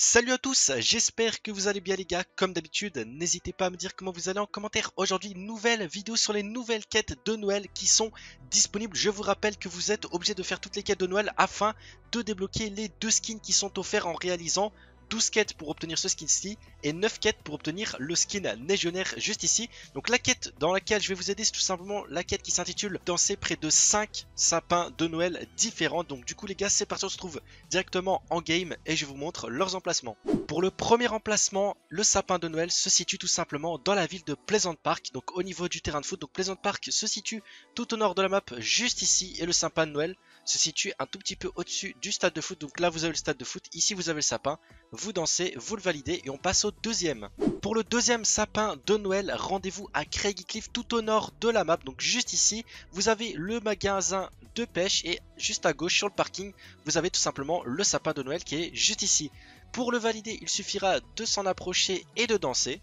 Salut à tous, j'espère que vous allez bien les gars, comme d'habitude, n'hésitez pas à me dire comment vous allez en commentaire. Aujourd'hui, nouvelle vidéo sur les nouvelles quêtes de Noël qui sont disponibles. Je vous rappelle que vous êtes obligé de faire toutes les quêtes de Noël afin de débloquer les deux skins qui sont offerts en réalisant 12 quêtes pour obtenir ce skin-ci et 9 quêtes pour obtenir le skin légionnaire juste ici. Donc la quête dans laquelle je vais vous aider c'est tout simplement la quête qui s'intitule Danser près de 5 sapins de Noël différents. Donc du coup les gars c'est parti on se trouve directement en game et je vous montre leurs emplacements. Pour le premier emplacement, le sapin de Noël se situe tout simplement dans la ville de Pleasant Park, donc au niveau du terrain de foot. Donc Pleasant Park se situe tout au nord de la map, juste ici, et le sapin de Noël se situe un tout petit peu au-dessus du stade de foot. Donc là vous avez le stade de foot, ici vous avez le sapin vous dansez, vous le validez et on passe au deuxième. Pour le deuxième sapin de Noël, rendez-vous à Craigie Cliff tout au nord de la map. Donc juste ici, vous avez le magasin de pêche et juste à gauche sur le parking, vous avez tout simplement le sapin de Noël qui est juste ici. Pour le valider, il suffira de s'en approcher et de danser.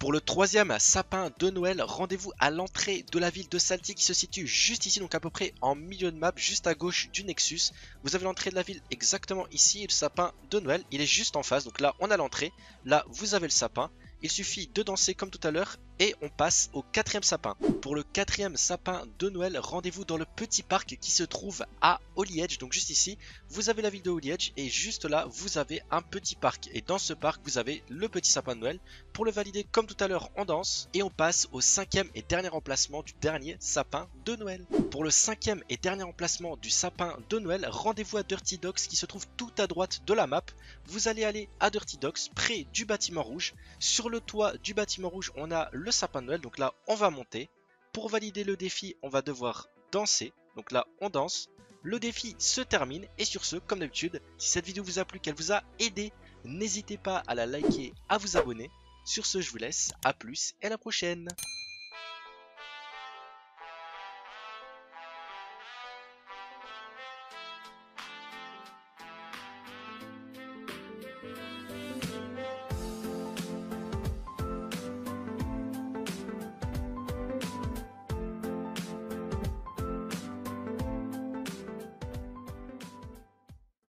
Pour le troisième sapin de Noël, rendez-vous à l'entrée de la ville de Salty qui se situe juste ici, donc à peu près en milieu de map, juste à gauche du Nexus. Vous avez l'entrée de la ville exactement ici et le sapin de Noël, il est juste en face. Donc là, on a l'entrée, là, vous avez le sapin. Il suffit de danser comme tout à l'heure et on passe au quatrième sapin. Pour le quatrième sapin de Noël, rendez-vous dans le petit parc qui se trouve à Holy Edge. Donc juste ici, vous avez la ville de Holy Edge et juste là, vous avez un petit parc. Et dans ce parc, vous avez le petit sapin de Noël. Pour le valider comme tout à l'heure, on danse et on passe au cinquième et dernier emplacement du dernier sapin de Noël. Pour le cinquième et dernier emplacement du sapin de Noël, rendez-vous à Dirty Docks qui se trouve tout à droite de la map. Vous allez aller à Dirty Docks, près du bâtiment rouge. Sur le toit du bâtiment rouge, on a le sapin Noël. Donc là, on va monter. Pour valider le défi, on va devoir danser. Donc là, on danse. Le défi se termine. Et sur ce, comme d'habitude, si cette vidéo vous a plu, qu'elle vous a aidé, n'hésitez pas à la liker, à vous abonner. Sur ce, je vous laisse. À plus et à la prochaine.